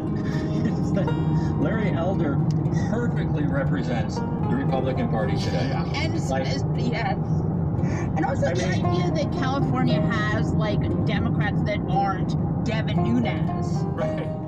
that is that Larry Elder perfectly represents the Republican Party today. And like, yes. And also I the mean, idea that California has like Democrats that aren't Devin Nunes. Right.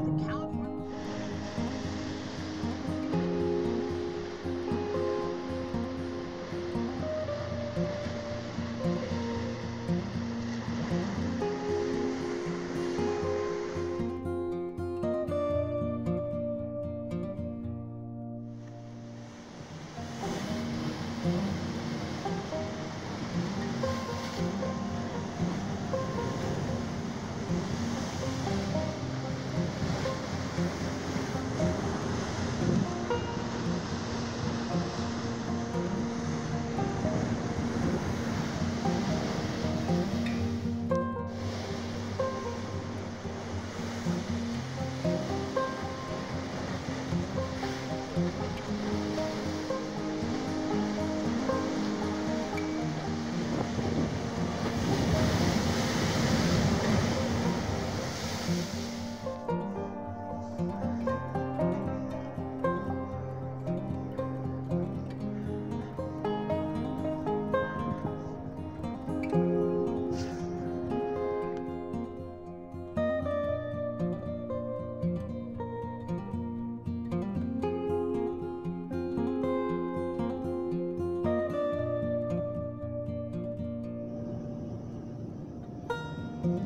Sweet.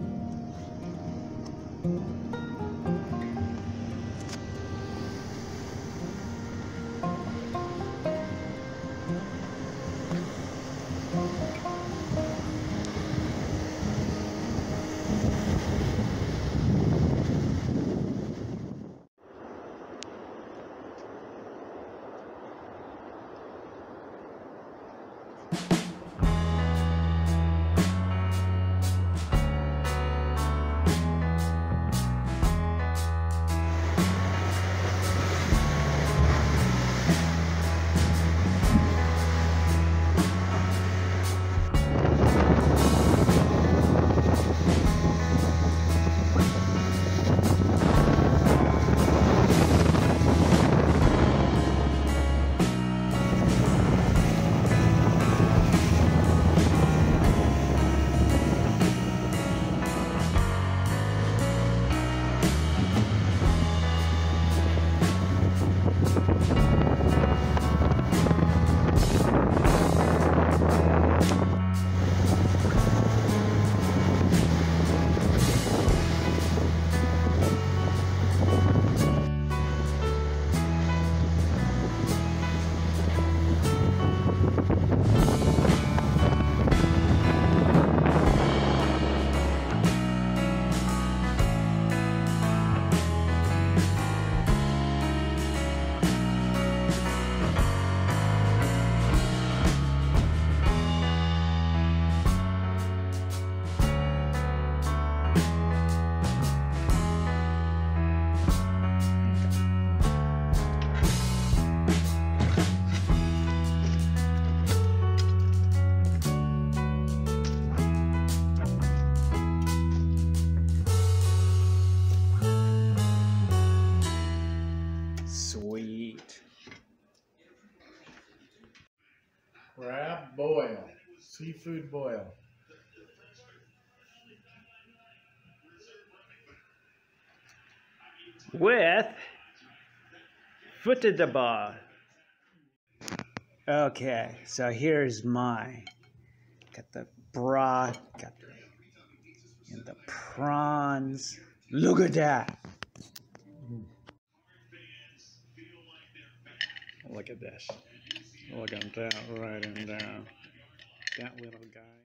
Crab boil, seafood boil. With foot to the bar. Okay, so here's my Got the broth, got the, and the prawns. Look at that. Look at this. Look at that right in there. That little guy.